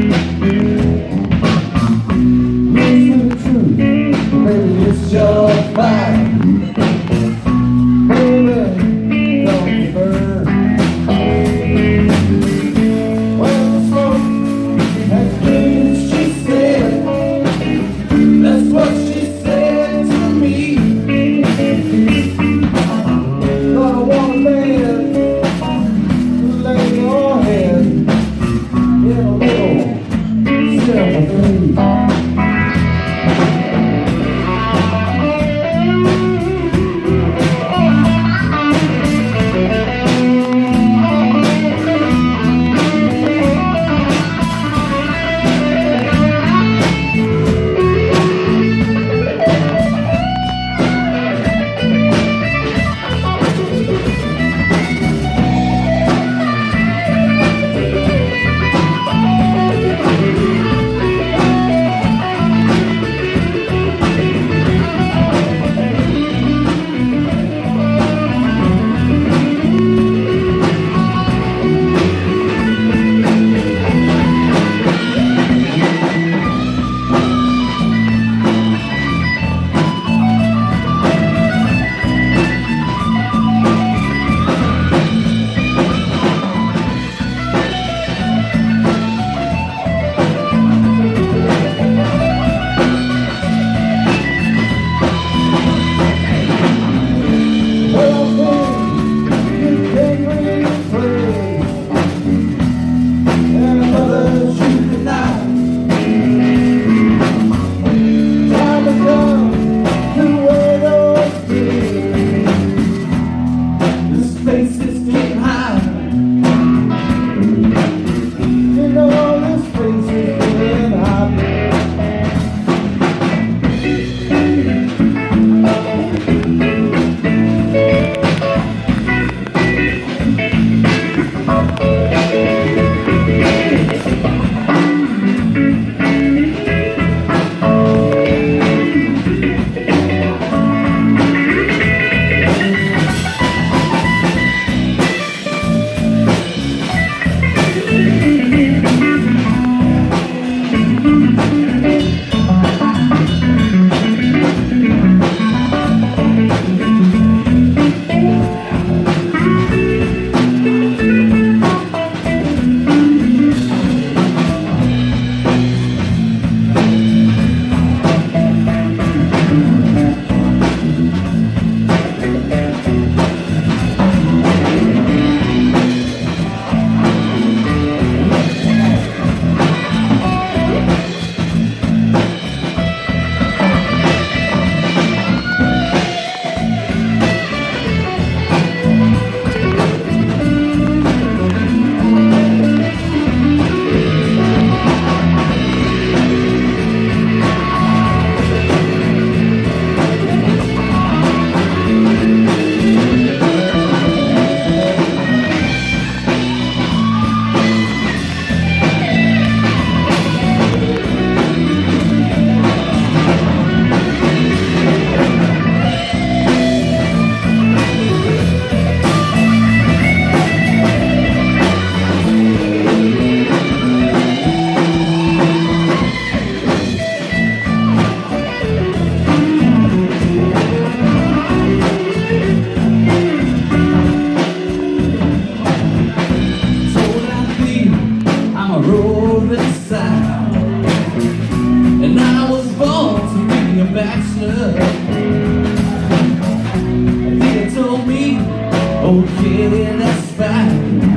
you. in the sky.